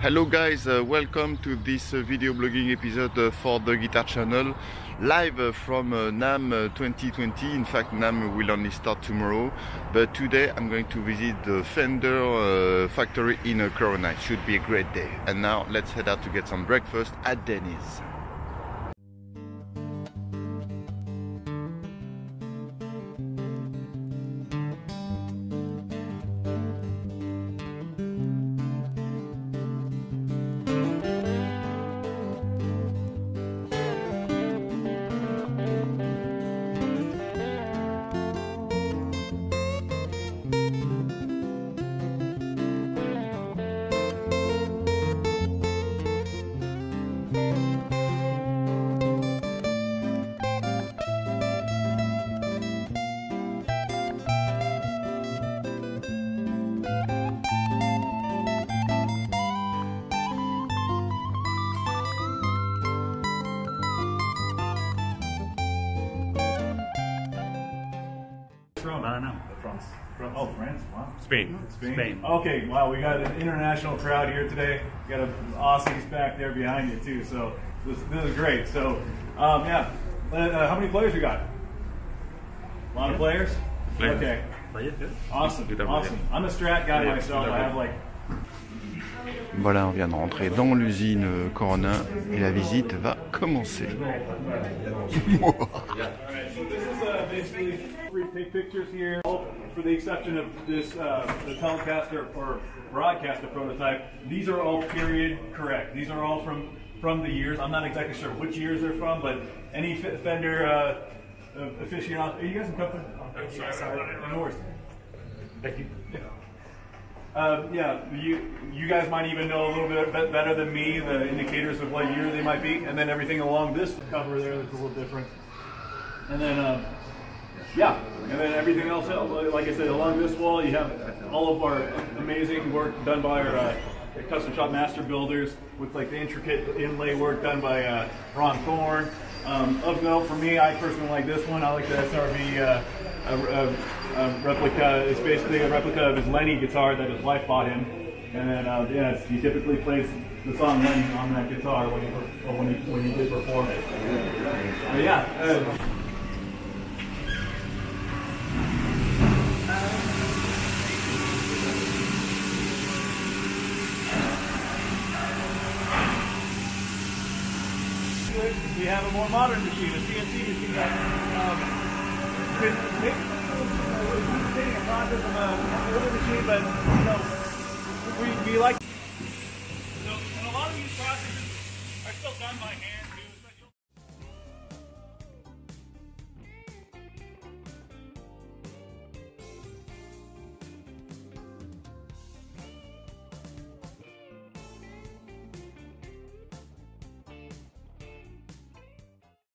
Hello guys, uh, welcome to this uh, video blogging episode uh, for the guitar channel live uh, from uh, NAMM uh, 2020. In fact, NAMM will only start tomorrow, but today I'm going to visit the Fender factory in Corona. It should be a great day. And now let's head out to get some breakfast at Denny's. No, no. France. From, oh, France. Wow. Spain. Spain. Okay. Wow. We got an international crowd here today. We got a Aussies back there behind you too. So this, this is great. So um, yeah. Uh, uh, how many players we got? A lot of players? Players. Okay. Awesome. Awesome. I'm a Strat guy myself. I have like Voilà, on vient de rentrer dans l'usine Corona et la visite va commencer. basically we take pictures here, for the exception of this uh, the Telecaster or Broadcaster prototype. These are all period correct. These are all from from the years. I'm not exactly sure which years they're from, but any Fender uh, uh, aficionado. Are you guys in company? Oh, sorry, no worries. Thank you. Uh, yeah, you you guys might even know a little bit be- better than me the indicators of what year they might be, and then everything along this cover there that's a little different. And then, uh, yeah, and then everything else, like I said, along this wall you have all of our amazing work done by our uh, custom shop master builders with like the intricate inlay work done by uh, Ron Thorn. Um, of note for me, I personally like this one. I like the SRV uh, a, a, a replica. It's basically a replica of his Lenny guitar that his wife bought him. And then, uh, yeah, he typically plays the song Lenny on that guitar when he, when he, when he did perform it. But yeah. Uh, we have a more modern machine, a CNC machine that um, could make uh, a process from a older machine, but you know, we, we like. So, and a lot of these processes are still done by hand.